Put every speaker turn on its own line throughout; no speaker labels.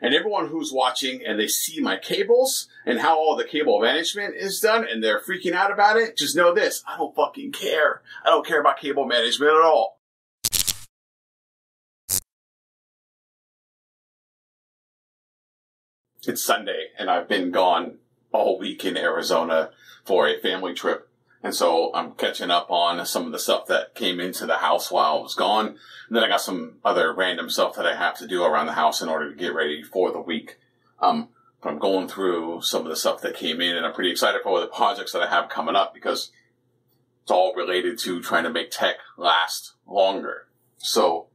And everyone who's watching and they see my cables and how all the cable management is done and they're freaking out about it, just know this. I don't fucking care. I don't care about cable management at all. It's Sunday and I've been gone all week in Arizona for a family trip. And so I'm catching up on some of the stuff that came into the house while I was gone. And then I got some other random stuff that I have to do around the house in order to get ready for the week. Um, but I'm going through some of the stuff that came in and I'm pretty excited for the projects that I have coming up because it's all related to trying to make tech last longer. So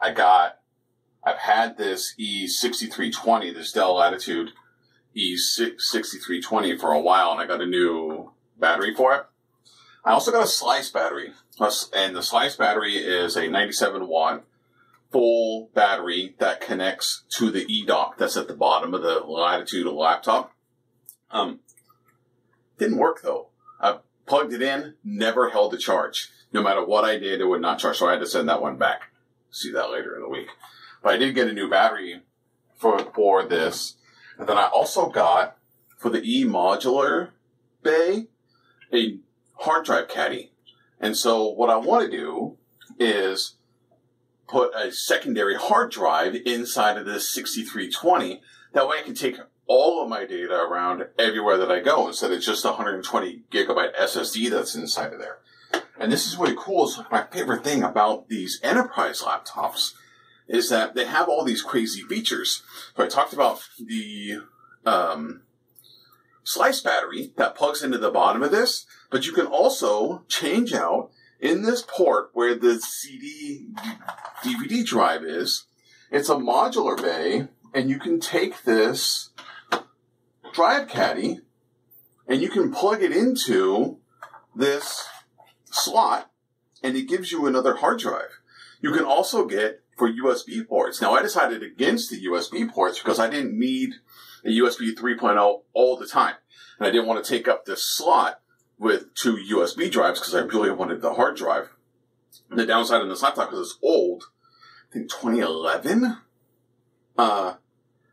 I got, I've had this E6320, this Dell Latitude E6320 for a while and I got a new battery for it. I also got a slice battery, and the slice battery is a 97 watt full battery that connects to the e dock that's at the bottom of the Latitude laptop. Um, didn't work though. I plugged it in, never held the charge. No matter what I did, it would not charge. So I had to send that one back. See that later in the week. But I did get a new battery for for this, and then I also got for the e modular bay a hard drive caddy. And so what I want to do is put a secondary hard drive inside of this 6320. That way I can take all of my data around everywhere that I go instead of just 120 gigabyte SSD that's inside of there. And this is really cool. It's my favorite thing about these enterprise laptops is that they have all these crazy features. So I talked about the um, slice battery that plugs into the bottom of this, but you can also change out in this port where the CD DVD drive is. It's a modular bay, and you can take this drive caddy and you can plug it into this slot and it gives you another hard drive. You can also get for USB ports. Now I decided against the USB ports because I didn't need a USB 3.0 all the time. And I didn't want to take up this slot with two USB drives because I really wanted the hard drive. And the downside on this laptop, because it's old, I think 2011, uh,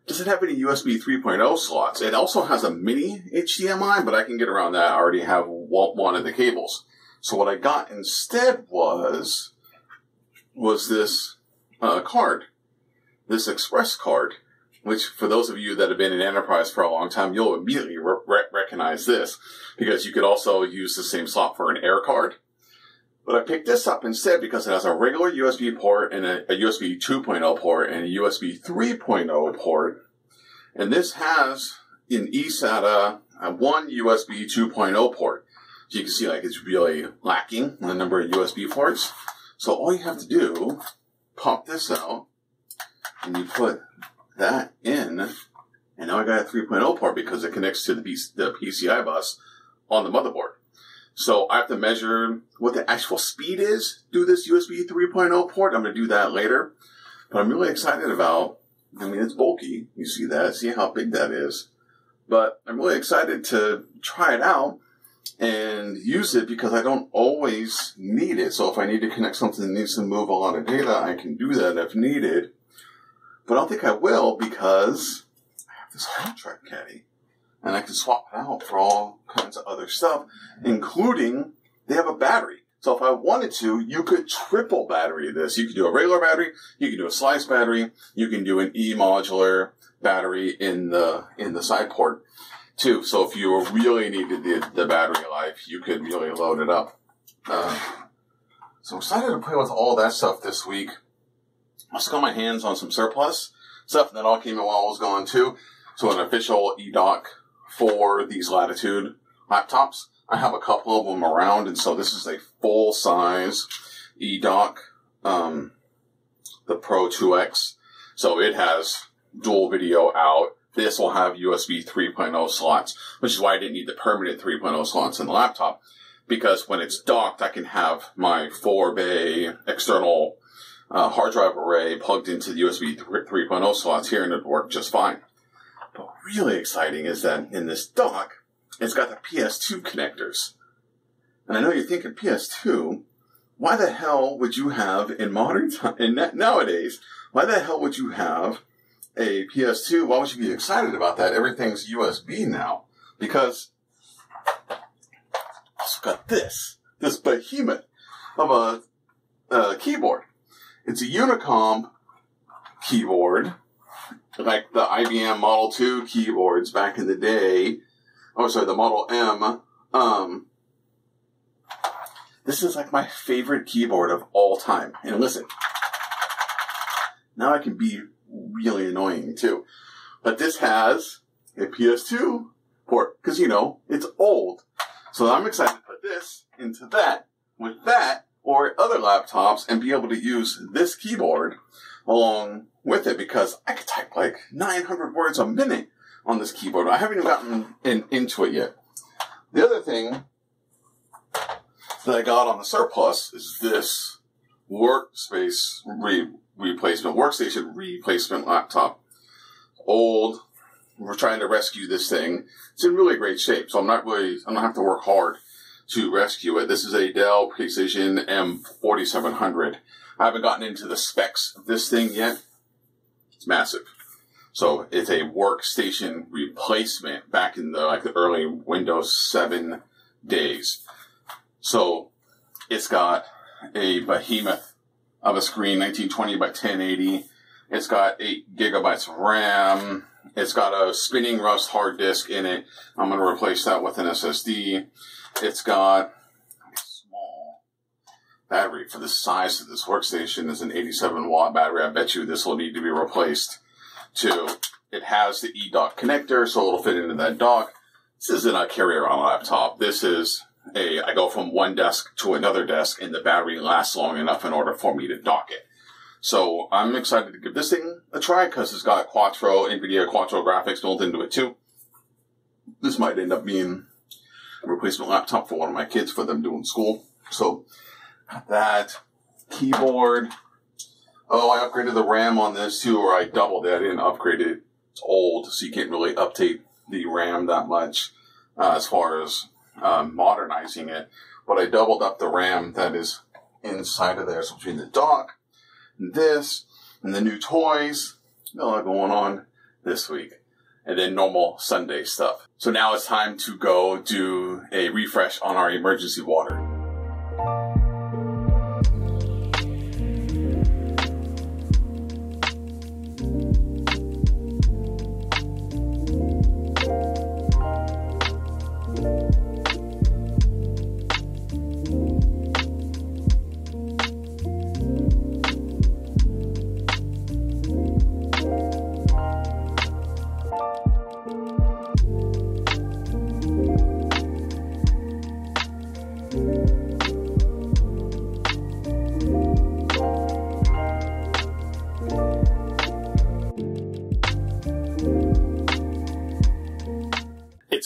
doesn't have any USB 3.0 slots. It also has a mini HDMI, but I can get around that. I already have one of the cables. So what I got instead was, was this, uh, card. This express card which for those of you that have been in enterprise for a long time, you'll immediately re- recognize this because you could also use the same slot for an air card. But I picked this up instead because it has a regular USB port and a, a USB 2.0 port and a USB 3.0 port. And this has in eSATA one USB 2.0 port. So you can see like it's really lacking in the number of USB ports. So all you have to do, pop this out and you put that in, and now I got a 3.0 port because it connects to the, the PCI bus on the motherboard. So I have to measure what the actual speed is through this USB 3.0 port. I'm going to do that later. But I'm really excited about, I mean, it's bulky. You see that, see how big that is. But I'm really excited to try it out and use it because I don't always need it. So if I need to connect something that needs to move a lot of data, I can do that if needed. But I don't think I will because I have this hard drive caddy. And I can swap it out for all kinds of other stuff, including they have a battery. So if I wanted to, you could triple battery this. You could do a regular battery, you can do a slice battery, you can do an E-modular battery in the, in the side port too. So if you really needed the, the battery life, you could really load it up. Uh, so I'm excited to play with all that stuff this week. I just got my hands on some surplus stuff that all came in while I was gone too. So an official e-dock for these Latitude laptops. I have a couple of them around, and so this is a full size e-dock, um, the Pro 2X. So it has dual video out. This will have USB 3.0 slots, which is why I didn't need the permanent 3.0 slots in the laptop. Because when it's docked, I can have my 4 bay external uh, hard drive array plugged into the USB 3.0 slots here and it worked just fine. But really exciting is that in this dock, it's got the PS2 connectors. And I know you're thinking PS2, why the hell would you have in modern time, in nowadays, why the hell would you have a PS2, why would you be excited about that? Everything's USB now. Because I also got this, this behemoth of a, a keyboard. It's a Unicomp keyboard, like the IBM Model 2 keyboards back in the day. Oh, sorry, the Model M. Um, this is like my favorite keyboard of all time. And listen, now I can be really annoying too. But this has a PS2 port because you know it's old. So I'm excited to put this into that with that or other laptops and be able to use this keyboard along with it because I could type like 900 words a minute on this keyboard. I haven't even gotten in, into it yet. The other thing that I got on the surplus is this workspace re- replacement, workstation replacement laptop. Old. We're trying to rescue this thing. It's in really great shape, so I'm not really, I don't have to work hard to rescue it. This is a Dell Precision M4700. I haven't gotten into the specs of this thing yet. It's massive. So it's a workstation replacement back in the like the early Windows 7 days. So it's got a behemoth of a screen, 1920 by 1080. It's got eight gigabytes of RAM. It's got a spinning rust hard disk in it. I'm going to replace that with an SSD. It's got a small battery for the size of this workstation is an 87 watt battery. I bet you this will need to be replaced too. It has the e-dock connector, so it'll fit into that dock. This isn't a carrier on a laptop. This is a, I go from one desk to another desk and the battery lasts long enough in order for me to dock it. So I'm excited to give this thing a try because it's got Quadro, NVIDIA Quadro graphics built into it too. This might end up being a replacement laptop for one of my kids for them doing school. So that keyboard. Oh, I upgraded the RAM on this too, or I doubled it. I didn't upgrade it. It's old, so you can't really update the RAM that much uh, as far as um, modernizing it, but I doubled up the RAM that is inside of there. So between the dock, and this, and the new toys, a lot going on this week. And then normal Sunday stuff. So now it's time to go do a refresh on our emergency water.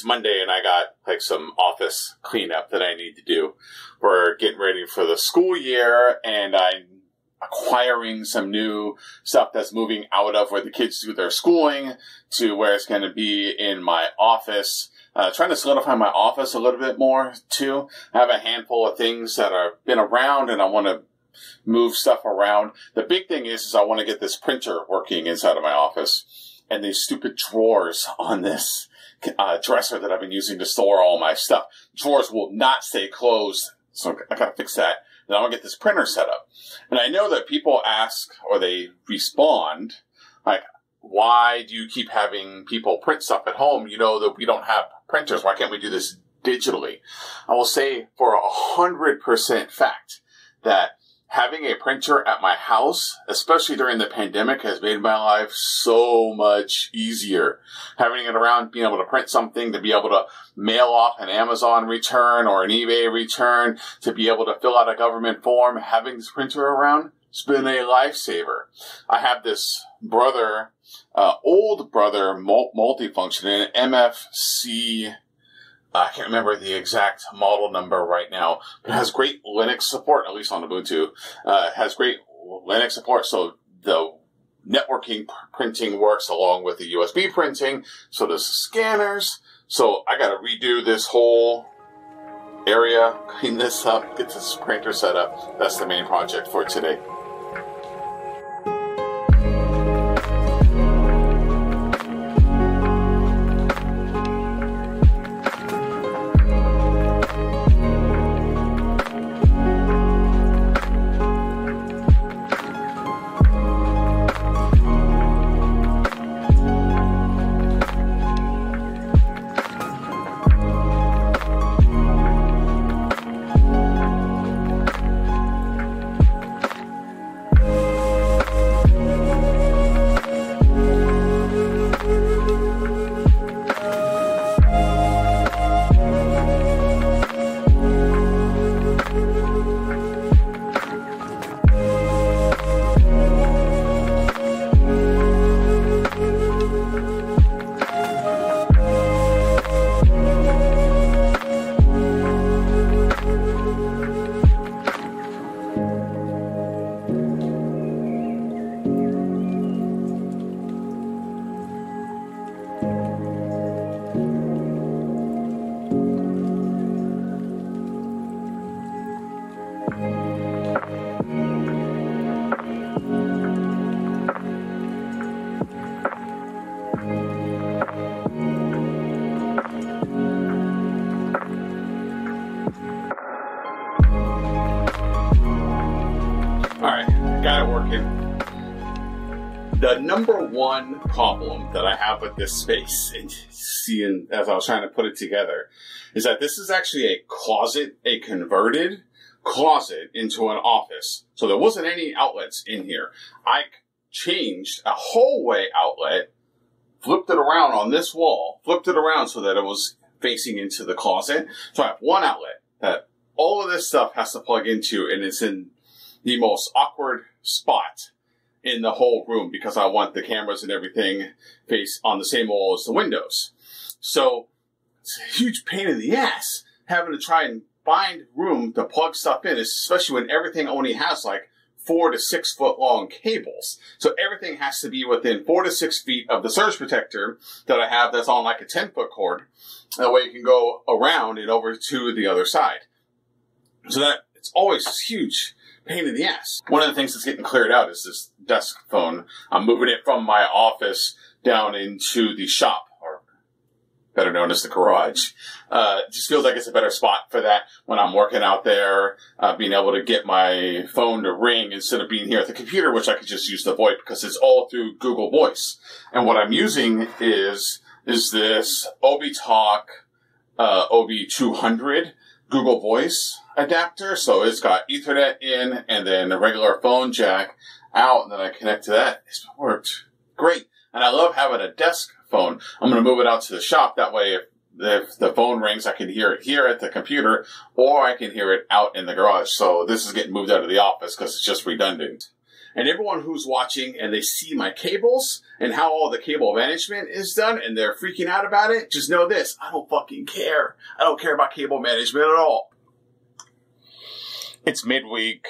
Monday and I got like some office cleanup that I need to do. We're getting ready for the school year and I'm acquiring some new stuff that's moving out of where the kids do their schooling to where it's going to be in my office. Uh, trying to solidify my office a little bit more too. I have a handful of things that have been around and I want to move stuff around. The big thing is, is I want to get this printer working inside of my office and these stupid drawers on this uh, dresser that I've been using to store all my stuff. Drawers will not stay closed, so I gotta fix that. Then I'm gonna get this printer set up. And I know that people ask or they respond, like, why do you keep having people print stuff at home? You know that we don't have printers. Why can't we do this digitally? I will say for a hundred percent fact that having a printer at my house, especially during the pandemic, has made my life so much easier. Having it around, being able to print something, to be able to mail off an Amazon return or an eBay return, to be able to fill out a government form, having this printer around, it's been a lifesaver. I have this brother, uh, old brother multifunction, an MFC I can't remember the exact model number right now, but it has great Linux support, at least on Ubuntu. Uh, has great Linux support, so the networking printing works along with the USB printing. So does scanners. So I got to redo this whole area, clean this up, get this printer set up. That's the main project for today. One problem that I have with this space, and seeing as I was trying to put it together, is that this is actually a closet, a converted closet into an office. So there wasn't any outlets in here. I changed a hallway outlet, flipped it around on this wall, flipped it around so that it was facing into the closet. So I have one outlet that all of this stuff has to plug into, and it's in the most awkward spot in the whole room because I want the cameras and everything face on the same wall as the windows. So it's a huge pain in the ass having to try and find room to plug stuff in, especially when everything only has like four to six foot long cables. So everything has to be within four to six feet of the surge protector that I have that's on like a 10 foot cord. That way you can go around and over to the other side. So that it's always huge pain in the ass. One of the things that's getting cleared out is this desk phone. I'm moving it from my office down into the shop, or better known as the garage. Uh, just feels like it's a better spot for that when I'm working out there, uh, being able to get my phone to ring instead of being here at the computer, which I could just use the VoIP because it's all through Google Voice. And what I'm using is, is this ObiTalk, uh, OBi200 Google Voice adapter. So it's got Ethernet in and then a regular phone jack out, and then I connect to that. It's worked great. And I love having a desk phone. I'm going to move it out to the shop. That way, if, if the phone rings, I can hear it here at the computer, or I can hear it out in the garage. So this is getting moved out of the office because it's just redundant. And everyone who's watching and they see my cables and how all the cable management is done and they're freaking out about it, just know this. I don't fucking care. I don't care about cable management at all. It's midweek,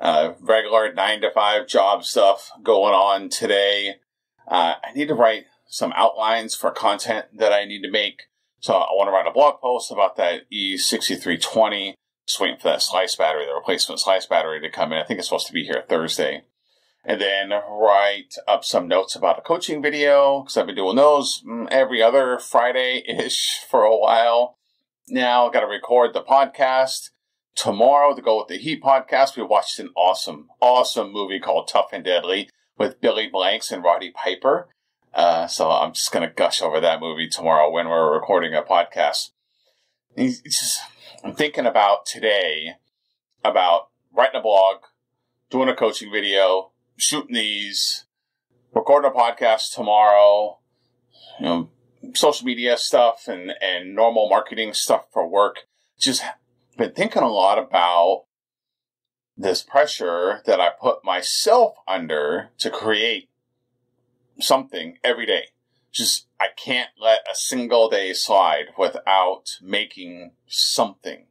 uh, regular nine to five job stuff going on today. Uh, I need to write some outlines for content that I need to make. So I want to write a blog post about that E6320. Just waiting for that slice battery, the replacement slice battery to come in. I think it's supposed to be here Thursday. And then write up some notes about a coaching video, because I've been doing those mm, every other Friday-ish for a while. Now, I've got to record the podcast tomorrow to go with the Heat podcast. We watched an awesome, awesome movie called Tough and Deadly with Billy Blanks and Roddy Piper. Uh, so I'm just going to gush over that movie tomorrow when we're recording a podcast. Just, I'm thinking about today about writing a blog, doing a coaching video, shooting these, recording a podcast tomorrow, you know, social media stuff and, and normal marketing stuff for work. Just been thinking a lot about this pressure that I put myself under to create something every day. Just, I can't let a single day slide without making something.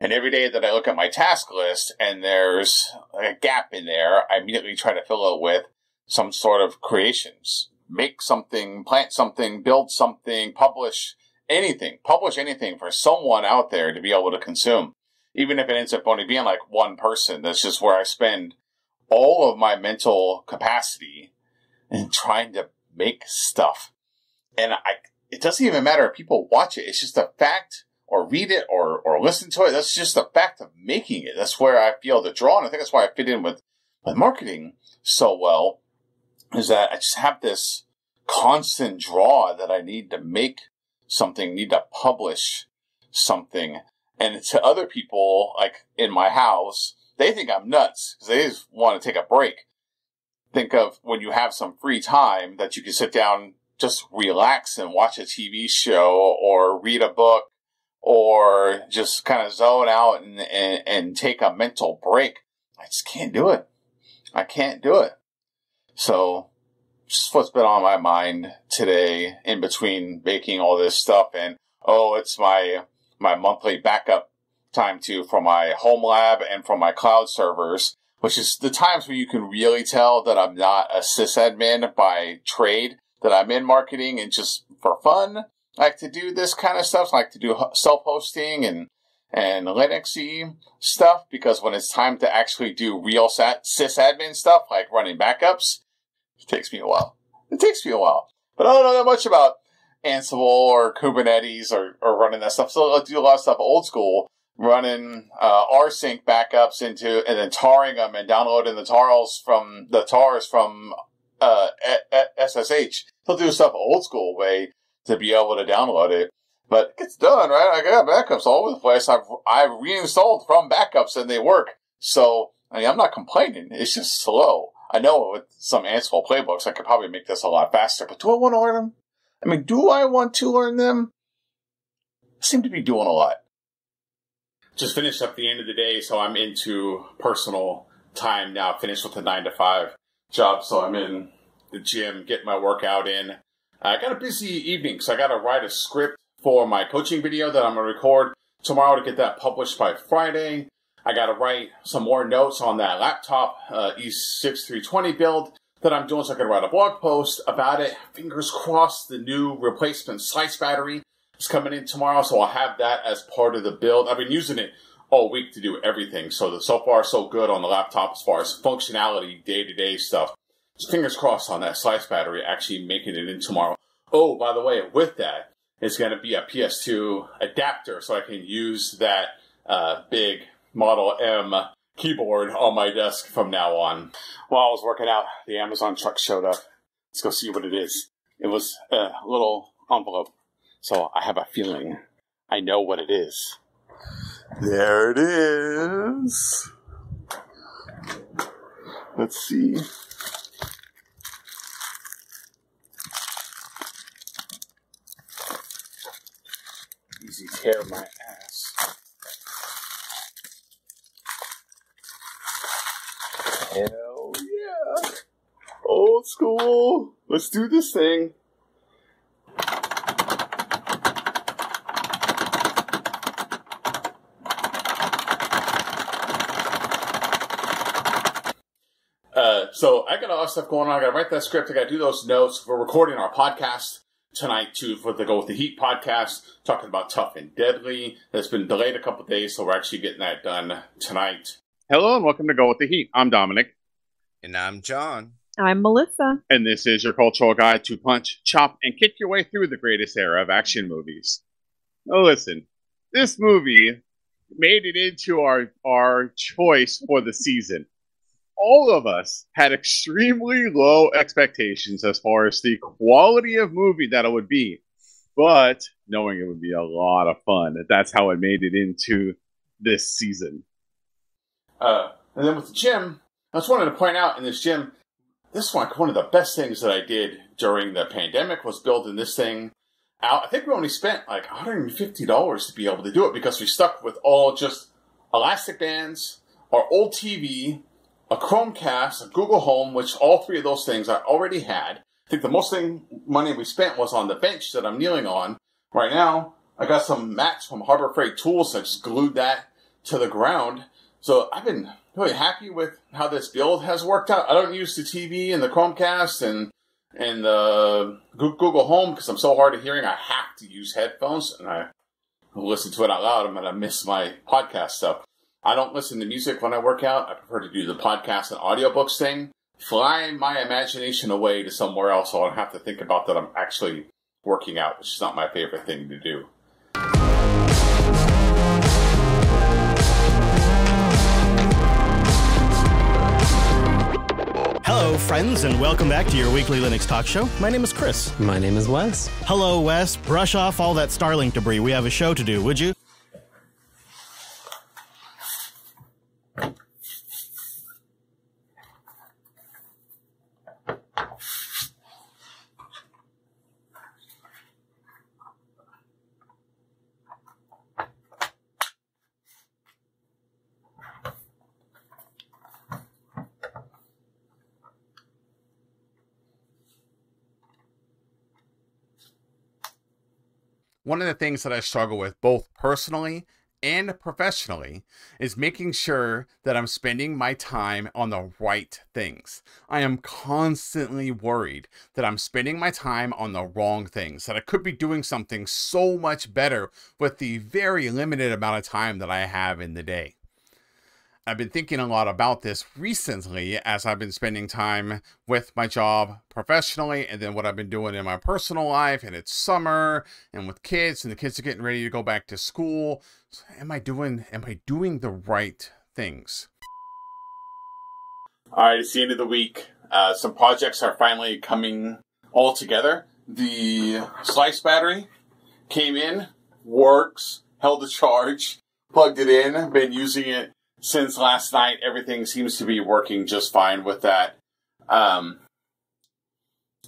And every day that I look at my task list and there's a gap in there, I immediately try to fill it with some sort of creations. Make something, plant something, build something, publish anything, publish anything for someone out there to be able to consume. Even if it ends up only being like one person, that's just where I spend all of my mental capacity in trying to make stuff. And I, it doesn't even matter if people watch it. It's just a fact or read it or, or listen to it. That's just the fact of making it. That's where I feel the draw. And I think that's why I fit in with, with marketing so well is that I just have this constant draw that I need to make something, need to publish something. And to other people, like in my house, they think I'm nuts because they just want to take a break. Think of when you have some free time that you can sit down, just relax and watch a TV show or read a book or just kind of zone out and, and, and take a mental break. I just can't do it. I can't do it. So just what's been on my mind today in between making all this stuff and oh, it's my my monthly backup time too for my home lab and for my cloud servers, which is the times where you can really tell that I'm not a sysadmin by trade, that I'm in marketing and just for fun. I like to do this kind of stuff. I like to do self-hosting and and Linuxy stuff because when it's time to actually do real sat- sysadmin stuff like running backups, it takes me a while. It takes me a while. But I don't know that much about Ansible or Kubernetes or, or running that stuff. So I do a lot of stuff old school, running uh, rsync backups into and then tarring them and downloading the tars from the tars from uh, SSH. He'll do stuff old school way to be able to download it. But it gets done, right? I got backups all over the place. I've I've reinstalled from backups and they work. So I mean, I'm not complaining. It's just slow. I know with some Ansible playbooks, I could probably make this a lot faster. But do I want to learn them? I mean, do I want to learn them? I seem to be doing a lot. Just finished up the end of the day, so I'm into personal time now. Finished with the nine to five job, so I'm in the gym, getting my workout in. I got a busy evening, so I got to write a script for my coaching video that I'm to record tomorrow to get that published by Friday. I got to write some more notes on that laptop uh, E6320 build that I'm doing so I can write a blog post about it. Fingers crossed the new replacement slice battery is coming in tomorrow, so I'll have that as part of the build. I've been using it all week to do everything, so that so far so good on the laptop as far as functionality, day-to-day stuff. Just fingers crossed on that slice battery actually making it in tomorrow. Oh, by the way, with that, it's going to be a PS2 adapter, so I can use that uh, big Model M keyboard on my desk from now on. While I was working out, the Amazon truck showed up. Let's go see what it is. It was a little envelope, so I have a feeling I know what it is. There it is. Let's see. Easy tear my ass. Hell yeah. Old school. Let's do this thing. Uh, so I got a lot of stuff going on. I got to write that script. I got to do those notes. We're recording our podcast tonight too for the Go with the Heat podcast, talking about Tough and Deadly. That's been delayed a couple days, so we're actually getting that done tonight. Hello and welcome to Go with the Heat. I'm Dominic.
And I'm John.
I'm Melissa.
And this is your cultural guide to punch, chop, and kick your way through the greatest era of action movies. Now listen, this movie made it into our, our choice for the season. All of us had extremely low expectations as far as the quality of movie that it would be, but knowing it would be a lot of fun. That's how it made it into this season. Uh, and then with the gym, I just wanted to point out in this gym, this is like one of the best things that I did during the pandemic was building this thing out. I think we only spent like $150 to be able to do it because we stuck with all just elastic bands, our old TV, a Chromecast, a Google Home, which all three of those things I already had. I think the most thing money we spent was on the bench that I'm kneeling on. Right now, I got some mats from Harbor Freight Tools. I just glued that to the ground. So I've been really happy with how this build has worked out. I don't use the TV and the Chromecast and and the Google Home because I'm so hard of hearing. I have to use headphones and I listen to it out loud. I'm gonna miss my podcast stuff. I don't listen to music when I work out. I prefer to do the podcast and audiobooks thing. Fly my imagination away to somewhere else so I don't have to think about that I'm actually working out, which is not my favorite thing to do.
Hello, friends, and welcome back to your weekly Linux talk show. My name is Chris.
My name is Wes.
Hello, Wes. Brush off all that Starlink debris. We have a show to do, would you?
One of the things that I struggle with both personally and professionally is making sure that I'm spending my time on the right things. I am constantly worried that I'm spending my time on the wrong things, that I could be doing something so much better with the very limited amount of time that I have in the day.
I've been thinking a lot about this recently as I've been spending time with my job professionally and then what I've been doing in my personal life. And it's summer and with kids, and the kids are getting ready to go back to school. So am I doing am I doing the right things?
All right, it's the end of the week. Uh, some projects are finally coming all together. The slice battery came in, works, held the charge, plugged it in, been using it since last night. Everything seems to be working just fine with that. Um,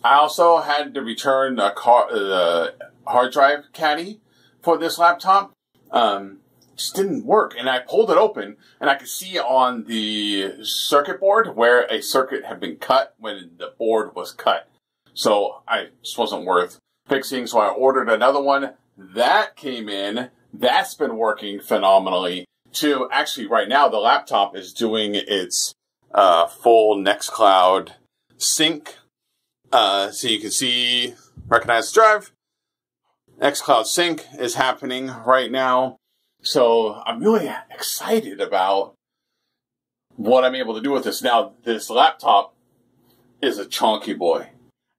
I also had to return a car, the hard drive caddy for this laptop. Um, just didn't work, and I pulled it open, and I could see on the circuit board where a circuit had been cut when the board was cut. So I just wasn't worth fixing. So I ordered another one. That came in. That's been working phenomenally. To actually, right now, the laptop is doing its uh, full Nextcloud sync. Uh, so you can see, recognize drive. Nextcloud sync is happening right now. So I'm really excited about what I'm able to do with this. Now, this laptop is a chunky boy.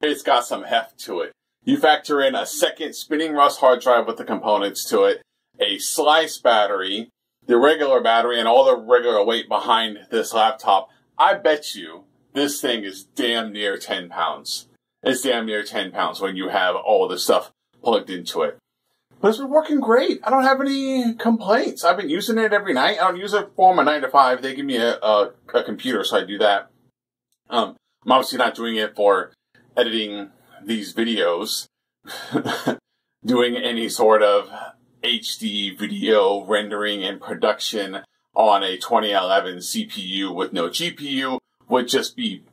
It's got some heft to it. You factor in a second spinning rust hard drive with the components to it, a slice battery, the regular battery, and all the regular weight behind this laptop. I bet you this thing is damn near 10 pounds. It's damn near 10 pounds when you have all the stuff plugged into it. But it's been working great. I don't have any complaints. I've been using it every night. I don't use it for my 9 to 5. They give me a, a, a computer, so I do that. Um, I'm obviously not doing it for editing these videos, doing any sort of HD video rendering and production on a 2011 CPU with no GPU would just be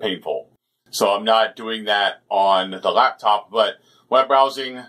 painful. So I'm not doing that on the laptop, but web browsing,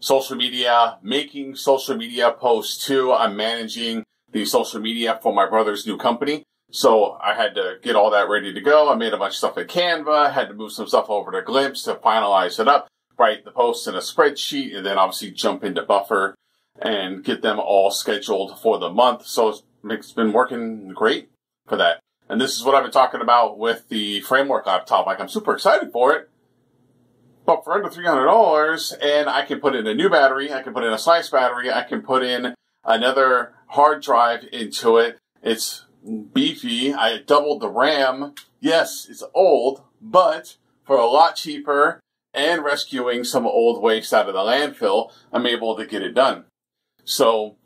social media, making social media posts too. I'm managing the social media for my brother's new company. So I had to get all that ready to go. I made a bunch of stuff in Canva, had to move some stuff over to Glimpse to finalize it up, write the posts in a spreadsheet, and then obviously jump into Buffer and get them all scheduled for the month. So it's been working great for that. And this is what I've been talking about with the framework laptop. Like I'm super excited for it. But for under $300, and I can put in a new battery, I can put in a slice battery, I can put in another hard drive into it. It's beefy. I doubled the RAM. Yes, it's old, but for a lot cheaper and rescuing some old waste out of the landfill, I'm able to get it done. So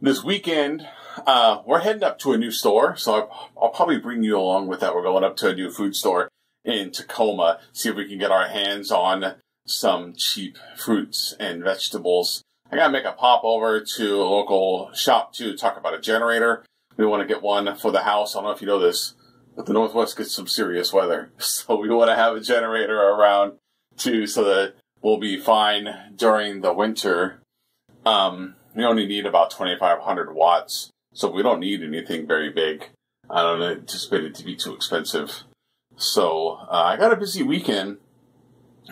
this weekend, uh, we're heading up to a new store. So I'll, I'll probably bring you along with that. We're going up to a new food store in Tacoma, see if we can get our hands on some cheap fruits and vegetables. I gotta make a pop over to a local shop to talk about a generator. We want to get one for the house. I don't know if you know this, but the Northwest gets some serious weather. So we want to have a generator around too so that we'll be fine during the winter. Um, we only need about 2,500 watts, so we don't need anything very big. I don't anticipate it to be too expensive. So uh, I got a busy weekend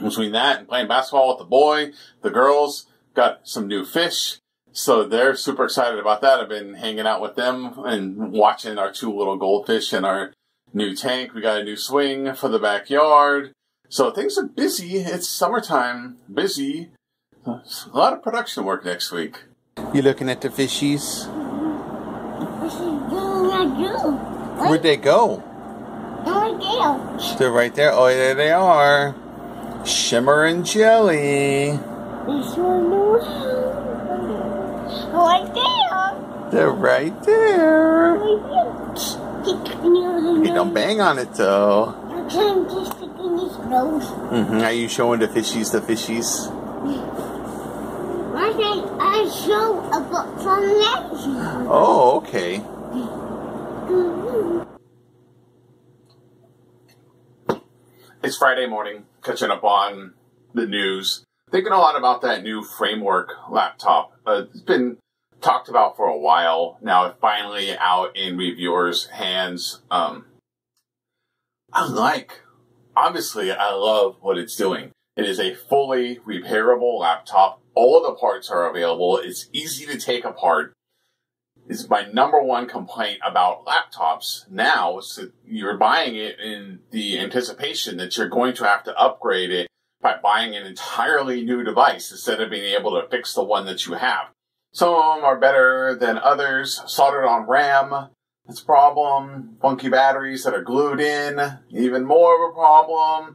between that and playing basketball with the boy, the girls got some new fish. So they're super excited about that. I've been hanging out with them and watching our two little goldfish in our new tank. We got a new swing for the backyard. So things are busy. It's summertime, busy. A lot of production work next week. You looking at the fishies? Where'd they go? They're right there. Oh, there they are. Shimmer and jelly.
Right there.
They're right there.
You
don't bang on it though.
I'm just sticking his nose.
Mm-hmm. Are you showing the fishies the fishies?
I think I show a book from magazine.
Oh, okay. It's Friday morning, catching up on the news. Thinking a lot about that new framework laptop. Uh, it's been talked about for a while. Now it's finally out in reviewers' hands. Um, I like, obviously, I love what it's doing. It is a fully repairable laptop. All of the parts are available. It's easy to take apart. is my number one complaint about laptops now is that you're buying it in the anticipation that you're going to have to upgrade it by buying an entirely new device instead of being able to fix the one that you have. Some of them are better than others. Soldered on RAM, that's a problem. Funky batteries that are glued in, even more of a problem.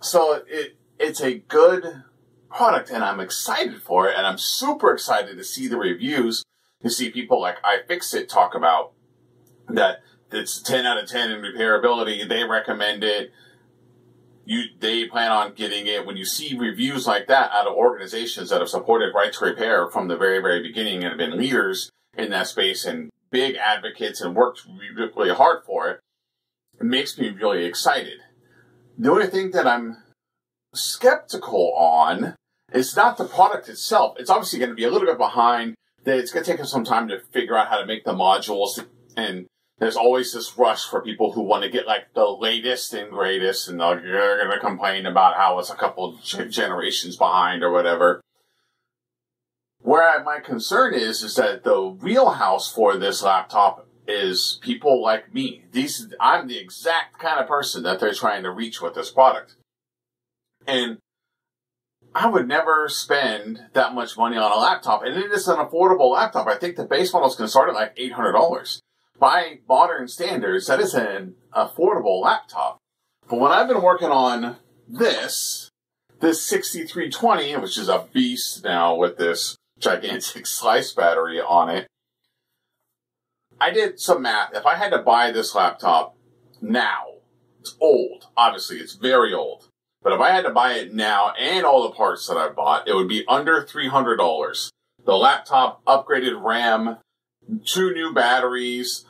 So it, it's a good product and I'm excited for it and I'm super excited to see the reviews to see people like iFixit talk about that it's 10 out of 10 in repairability. They recommend it. You, they plan on getting it. When you see reviews like that out of organizations that have supported right to repair from the very, very beginning and have been leaders in that space and big advocates and worked really hard for it, it makes me really excited. The only thing that I'm skeptical on is not the product itself. It's obviously going to be a little bit behind. That it's going to take us some time to figure out how to make the modules, and there's always this rush for people who want to get like the latest and greatest, and they're going to complain about how it's a couple generations behind or whatever. Where my concern is, is that the wheelhouse for this laptop is people like me. These, I'm the exact kind of person that they're trying to reach with this product. And I would never spend that much money on a laptop. And it is an affordable laptop. I think the base models can start at like $800. By modern standards, that is an affordable laptop. But when I've been working on this, this 6320, which is a beast now with this gigantic slice battery on it, I did some math. If I had to buy this laptop now, it's old. Obviously, it's very old. But if I had to buy it now and all the parts that I bought, it would be under $300. The laptop, upgraded RAM, two new batteries,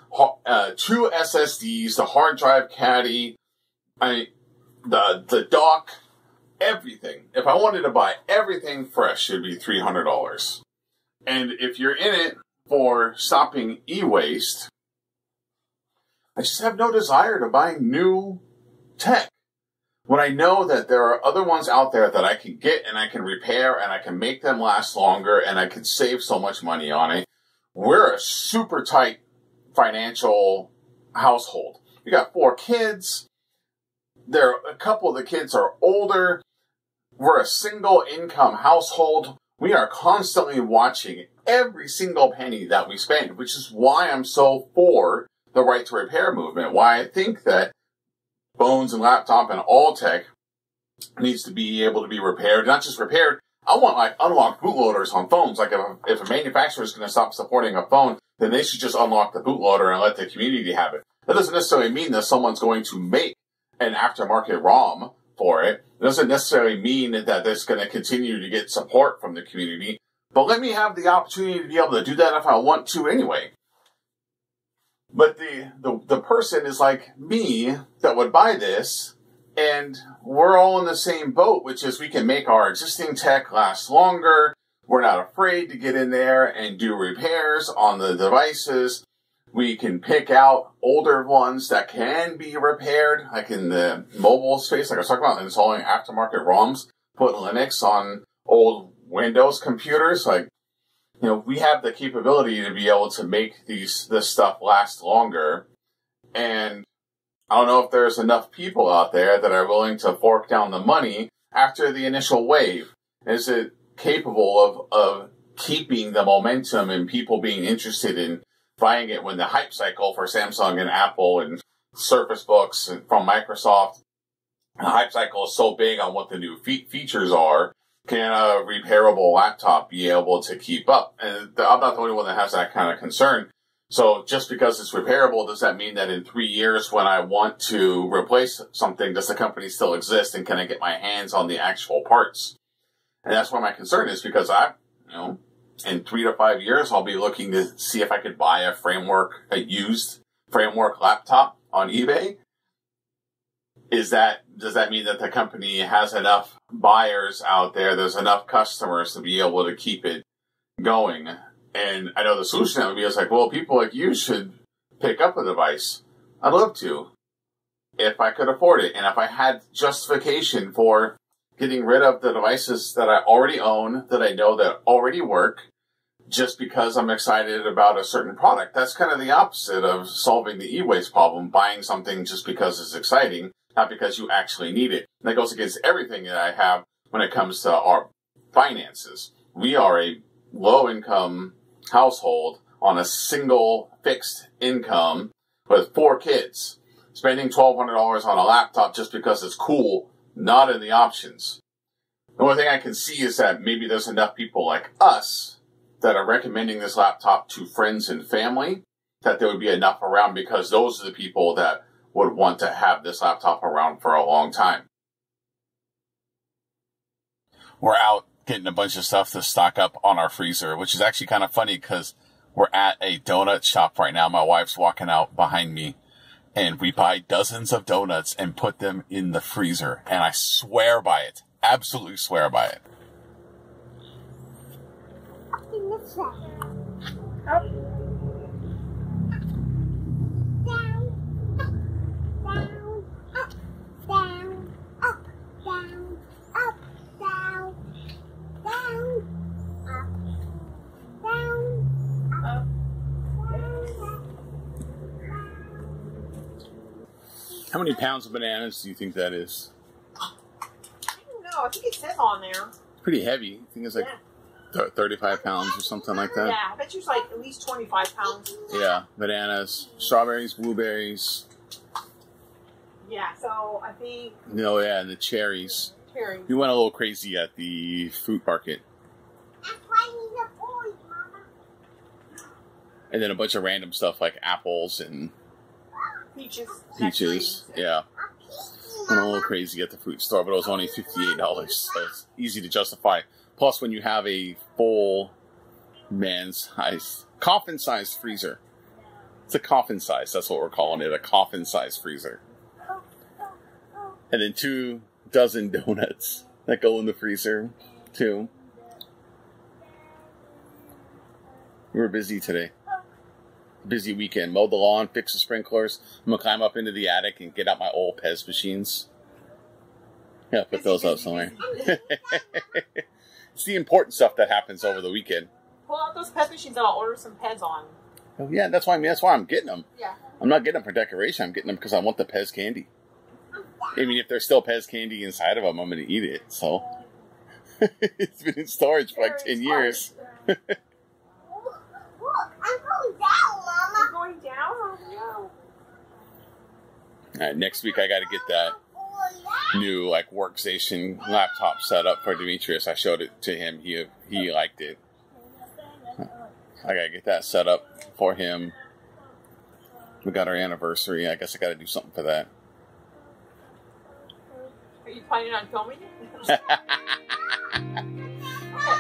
uh, two SSDs, the hard drive caddy, I, the, the dock, everything. If I wanted to buy everything fresh, it'd be $300. And if you're in it for stopping e-waste, I just have no desire to buy new tech when I know that there are other ones out there that I can get and I can repair and I can make them last longer and I can save so much money on it, we're a super tight financial household. We got four kids. There, a couple of the kids are older. We're a single income household. We are constantly watching every single penny that we spend, which is why I'm so for the right to repair movement. Why I think that phones and laptop and all tech needs to be able to be repaired. Not just repaired. I want like unlocked bootloaders on phones. Like if a, if a manufacturer is going to stop supporting a phone, then they should just unlock the bootloader and let the community have it. That doesn't necessarily mean that someone's going to make an aftermarket ROM for it. Doesn't necessarily mean that that's going to continue to get support from the community. But let me have the opportunity to be able to do that if I want to anyway. But the, the, the person is like me that would buy this, and we're all in the same boat, which is we can make our existing tech last longer. We're not afraid to get in there and do repairs on the devices. We can pick out older ones that can be repaired, like in the mobile space, like I was talking about installing aftermarket ROMs, put Linux on old Windows computers, like you know, we have the capability to be able to make these this stuff last longer. And I don't know if there's enough people out there that are willing to fork down the money after the initial wave. Is it capable of, of keeping the momentum and people being interested in buying it when the hype cycle for Samsung and Apple and Surface Books from Microsoft, the hype cycle is so big on what the new fe- features are can a repairable laptop be able to keep up? And I'm not the only one that has that kind of concern. So just because it's repairable, does that mean that in three years when I want to replace something, does the company still exist and can I get my hands on the actual parts? And that's where my concern is because I, you know, in three to five years, I'll be looking to see if I could buy a framework, a used framework laptop on eBay. Is that does that mean that the company has enough buyers out there? There's enough customers to be able to keep it going. And i know the solution that would be is like well people like you should pick up a device. I'd love to if i could afford it. And if i had justification for getting rid of the devices that i already own that i know that already work just because I'm excited about a certain product. That's kind of the opposite of solving the e-waste problem, buying something just because it's exciting, not because you actually need it. And that goes against everything that I have when it comes to our finances. We are a low income household on a single fixed income with four kids. Spending $1,200 on a laptop just because it's cool, not in the options. The only thing I can see is that maybe there's enough people like us that are recommending this laptop to friends and family that there would be enough around because those are the people that would want to have this laptop around for a long time. We're out getting a bunch of stuff to stock up on our freezer, which is actually kind of funny because we're at a donut shop right now. My wife's walking out behind me and we buy dozens of donuts and put them in the freezer. And I swear by it. Absolutely swear by it.
In the front.
Up.
Down, up, down, up, down, up, down, down, down, up,
Up.
down,
How many pounds of bananas do you think that is?
I don't know. I think it says on there.
Pretty heavy. I think it's like
yeah.
th- 35 pounds or something like that.
yeah, I bet you it's like at least 25 pounds.
Yeah, bananas, strawberries, blueberries.
Yeah, so I think
No, yeah, and the cherries.
Cherries.
We went a little crazy at the fruit market,
That's why you a boy, Mama.
and then a bunch of random stuff like apples and
Peaches.
peaches. Yeah, went a little crazy at the fruit store, but it was only fifty-eight dollars, so it's easy to justify. Plus, when you have a full man's size, coffin-sized freezer, it's a coffin size. That's what we're calling it—a coffin-sized freezer. and then two dozen donuts that go in the freezer too. We were busy today. Busy weekend. Mow the lawn, fix the sprinklers. I'm gonna climb up into the attic and get out my old Pez machines. Yeah, put those up somewhere. it's the important stuff that happens over the weekend.
Pull out those Pez machines and I'll order some Pez on.
Oh, yeah, that's why. I mean, that's why I'm getting them.
Yeah.
I'm not getting them for decoration. I'm getting them because I want the Pez candy. I mean, if there's still Pez candy inside of them, I'm to eat it. So it's been in storage for like ten years.
Look, I'm going down,
We're
Mama.
Going down? Oh, no.
All right, next week I got to get that new like workstation laptop set up for Demetrius. I showed it to him. He he liked it. I gotta get that set up for him. We got our anniversary. I guess I got to do something for that.
Are you planning on filming it?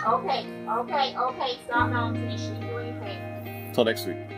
okay, okay, okay, okay. Stop now until you should do anything.
Till next week.